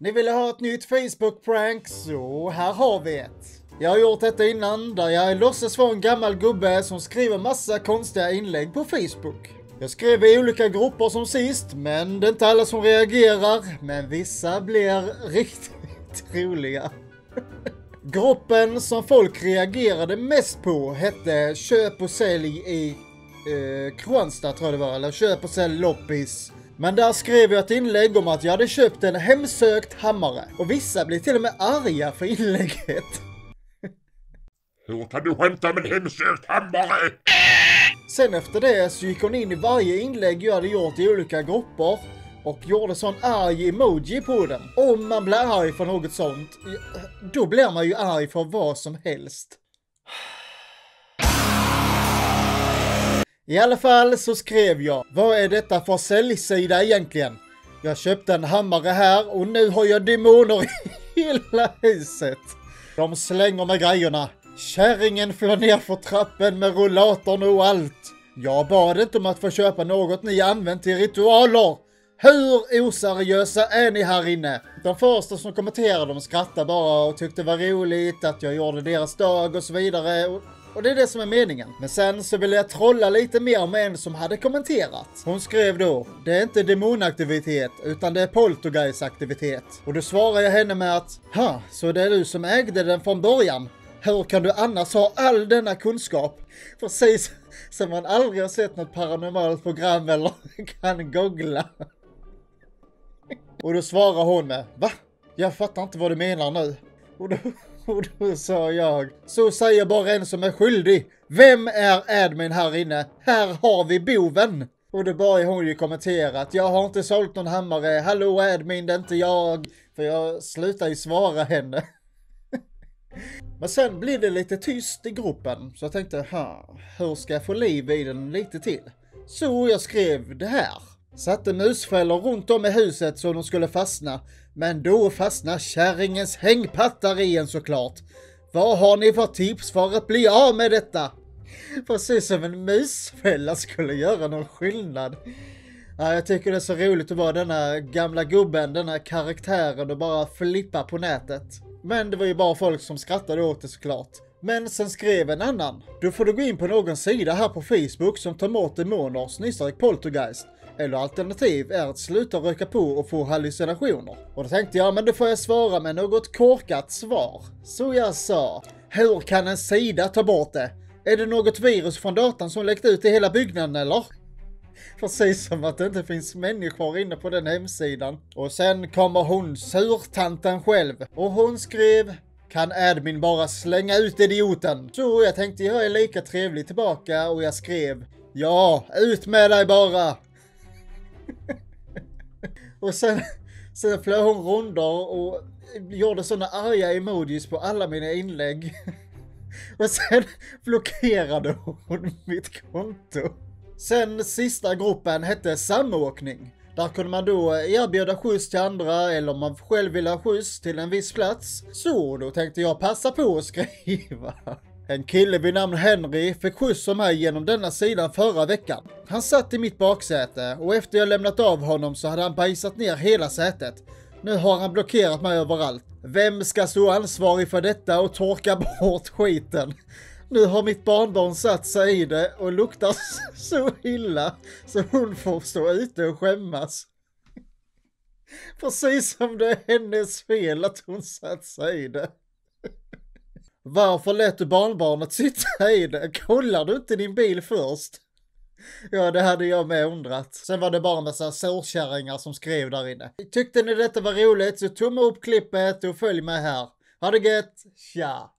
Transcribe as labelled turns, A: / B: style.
A: Ni ville ha ett nytt Facebook-prank, så här har vi ett. Jag har gjort detta innan, där jag låtsas vara en gammal gubbe som skriver massa konstiga inlägg på Facebook. Jag skrev i olika grupper som sist, men det är inte alla som reagerar. Men vissa blir riktigt roliga. Gruppen som folk reagerade mest på hette Köp och sälj i eh, Kronstad tror jag det var, eller Köp och sälj loppis. Men där skrev jag ett inlägg om att jag hade köpt en hemsökt hammare. Och vissa blev till och med arga för inlägget.
B: Hur kan du skämta med en hemsökt hammare?
A: Sen efter det så gick hon in i varje inlägg jag hade gjort i olika grupper och gjorde sån arg emoji på den. Om man blir arg för något sånt, då blir man ju arg för vad som helst. I alla fall så skrev jag, vad är detta för säljsida egentligen? Jag köpte en hammare här och nu har jag demoner i hela huset. De slänger med grejerna. Kärringen flög ner för trappen med rullatorn och allt. Jag bad inte om att få köpa något ni använt till ritualer. Hur oseriösa är ni här inne? De första som kommenterade de skrattade bara och tyckte det var roligt att jag gjorde deras dag och så vidare. Och, det är det som är meningen. Men sen så ville jag trolla lite mer med en som hade kommenterat. Hon skrev då, det är inte demonaktivitet utan det är poltergeistaktivitet. Och då svarade jag henne med att, ha, så det är du som ägde den från början? Hur kan du annars ha all denna kunskap? Precis som man aldrig har sett något paranormalt program eller kan googla. Och då svarar hon med, va? Jag fattar inte vad du menar nu. Och då, och då sa jag, så säger bara en som är skyldig. Vem är admin här inne? Här har vi boven. Och då började hon ju kommentera att jag har inte sålt någon hammare. Hallå admin, det är inte jag. För jag slutar ju svara henne. Men sen blir det lite tyst i gruppen, så jag tänkte, hur ska jag få liv i den lite till? Så jag skrev det här. Satte musfällor runt om i huset så de skulle fastna, men då fastnar kärringens hängpattar i en såklart. Vad har ni för tips för att bli av med detta? Precis som en musfälla skulle göra någon skillnad. Ja, jag tycker det är så roligt att vara denna gamla gubben, denna karaktären och bara flippa på nätet. Men det var ju bara folk som skrattade åt det såklart. Men sen skrev en annan. Då får du gå in på någon sida här på Facebook som tar emot demoner, snarare poltergeist. Eller alternativ är att sluta röka på och få hallucinationer. Och då tänkte jag, men då får jag svara med något korkat svar. Så jag sa, hur kan en sida ta bort det? Är det något virus från datan som läckt ut i hela byggnaden eller? Precis som att det inte finns människor inne på den hemsidan. Och sen kommer hon, surtanten själv. Och hon skrev kan admin bara slänga ut idioten? Så jag tänkte jag är lika trevlig tillbaka och jag skrev Ja, ut med dig bara! Och sen, sen flög hon rundor och gjorde sådana arga emojis på alla mina inlägg. och sen blockerade hon mitt konto. Sen sista gruppen hette samåkning. Där kunde man då erbjuda skjuts till andra eller om man själv ville ha skjuts till en viss plats. Så då tänkte jag passa på att skriva. En kille vid namn Henry fick skjuts av mig genom denna sidan förra veckan. Han satt i mitt baksäte och efter jag lämnat av honom så hade han bajsat ner hela sätet. Nu har han blockerat mig överallt. Vem ska stå ansvarig för detta och torka bort skiten? Nu har mitt barnbarn satt sig i det och luktar så illa så hon får stå ute och skämmas. Precis som det är hennes fel att hon satt sig i det. Varför lät du barnbarnet sitta i det? Kollar du inte din bil först? Ja, det hade jag med undrat. Sen var det bara en massa sårkärringar som skrev där inne. Tyckte ni detta var roligt så tumma upp klippet och följ med här. Ha det gött, tja!